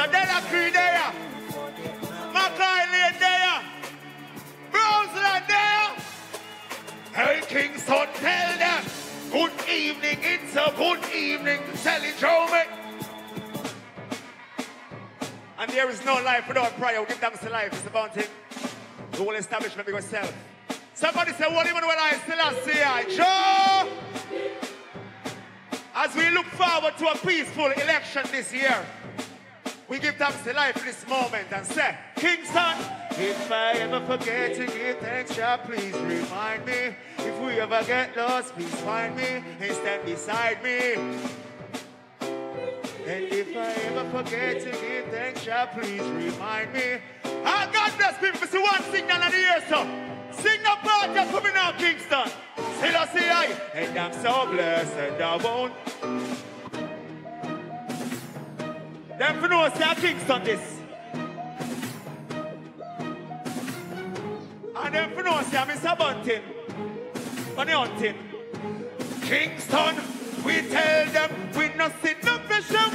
So Della Cree there. Hey Kingston, tell them. Good evening, it's a good evening. Tell it, Joe, And there is no life without prayer. We give thanks to life. It's about him. The whole establishment because self. Somebody say, what even when I still see I Joe? As we look forward to a peaceful election this year, we give thanks to life this moment and say, Kingston, if I ever forget to give thanks, God, please remind me. If we ever get lost, please find me and stand beside me. And if I ever forget to give thanks, God, please remind me. Ah, God bless people. See one signal in the ear, so. Sing the part that's coming out, Kingston. Still I see I, and I'm so blessed, and I won't. Them for no say Kingston this. And them for no say Mr. Bunting. On the hunting. Kingston, we tell them we not see no vision.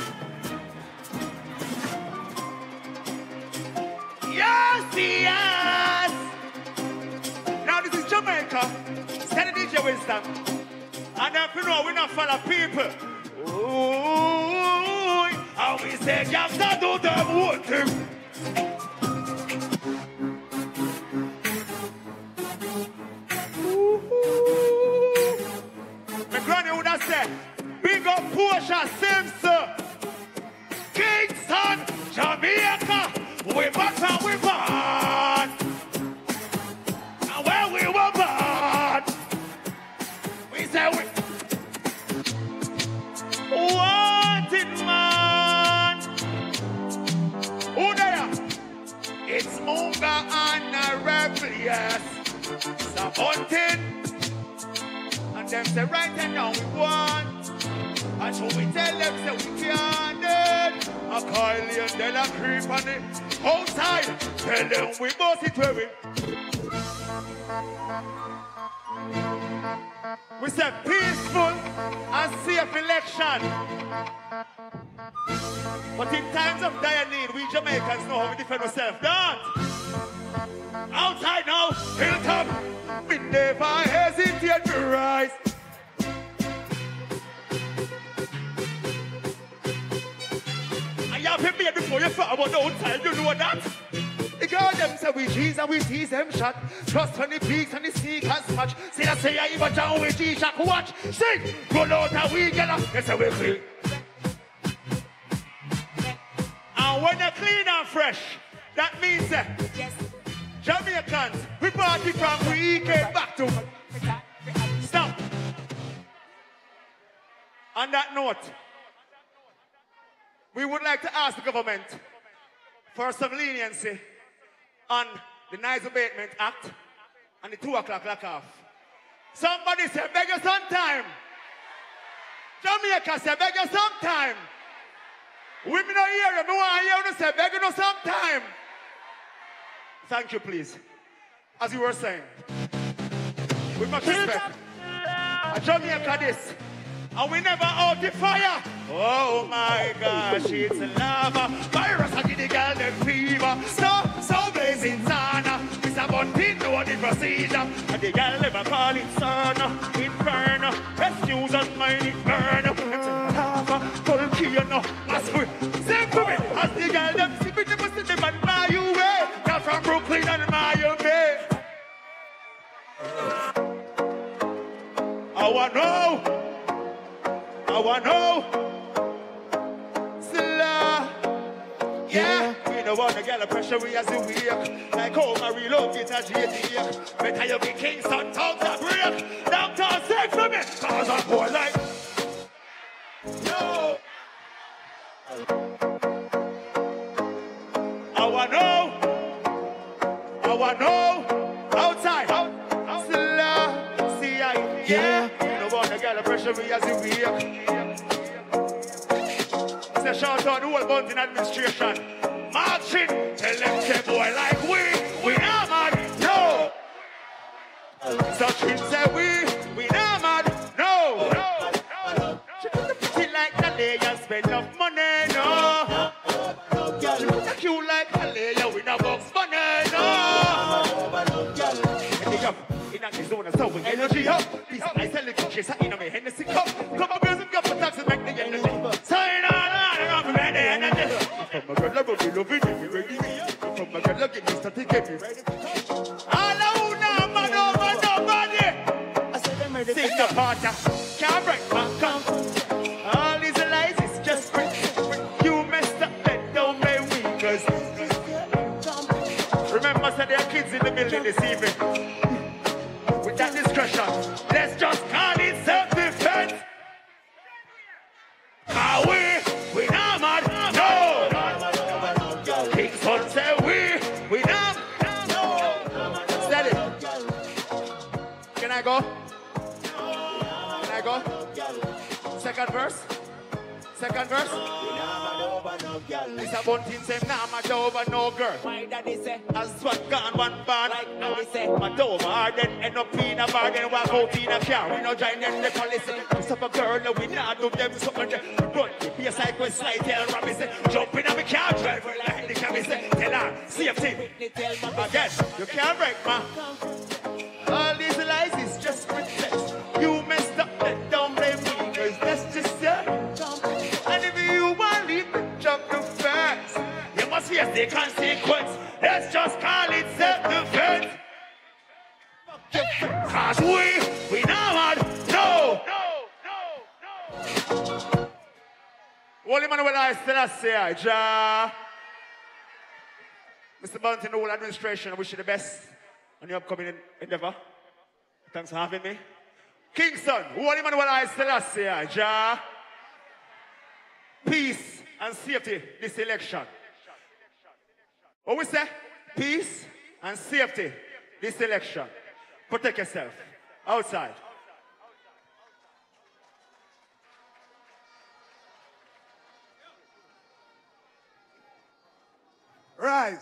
Yes, yes. Now this is Jamaica. Send DJ wisdom. And then you know we not follow people. Ooh, we say, Gangsta do them whole thing. It's Munga and a rebel, yes. Some hunting. And them say right and now we want. And so we tell them say we can't dead. A and then a creep on it. Outside, tell them we must it where we. We said peaceful and safe election. But in times of dire need, we Jamaicans know how we defend ourselves. Don't! Outside now, hilltop, we never hesitate to rise. I have him here before you thought about the outside, you know that? The girl them say we cheese and we tease them shot. Trust on the peaks and the sneakers match. See I say I even down with G-Shock watch. Sing! Roll out and we get up. They say we clean. When they're clean and fresh, that means uh, that Jamaicans, we party from weekend back to stop. On that note, we would like to ask the government for some leniency on the Noise Abatement Act and the 2 o'clock lock off. Somebody say, beg you sometime. Jamaica say, beg you sometime. Women are here, me want to hear you say, beg you sometime. Thank you, please. As you were saying, with much respect, a Jamaica this, and we never out the fire. Oh my gosh, it's lava. Virus, I give the girl them fever. So, so blazing sauna. Mr. Bunting know the procedure. And the girl never call it sauna. Inferno, rescues on mine, it burn. It's lava, volcano, I want know. I want know. Silla. Yeah. We don't want to get the pressure we as we. Like home, I reload it at JT. Better you be Kingston, talk to break. Downtown, say for me. Cause I'm poor like. Yo. I want know. I want know. Outside. treasury as you. Say shout out administration. Marching, tell them say boy like we, we mad, no. Such so say we, we are mad, no. no. She like Kalea, yeah, spend enough money, no. She look like you like Kalea, yeah, we not box money, no. Up, in a zone, so energy up. This in. From my girl, I will be loving you, ready? From my girl, I get me started, get me. All out now, man, over nobody. I said them ready. Sing the part, can't break my come. All these lies is just brick. You messed up, let don't play we, cause remember, said there are kids in the building this evening. With that discretion, let's just Second verse? Second verse? This a bunting say, nah, my over no girl. My daddy say, As what gone one band Like we say. My hard then end up in a bar then walk out in a car We no join them the police Piss up a girl and we not do them something Run bass like we slide tell Robbie say Jump in a car drive her like the cabby say Tell her safety tell Again you can't break ma All Cause we, we not mad, no. No, no, no. Holy Manuel I still say, Ja. Mr. Bunting, the whole administration, I wish you the best on your upcoming endeavor. Thanks for having me. Kingston, Holy Manuel I still say, Ja peace and safety this election. What we say? Peace and safety this election. Protect yourself. Outside. Rise.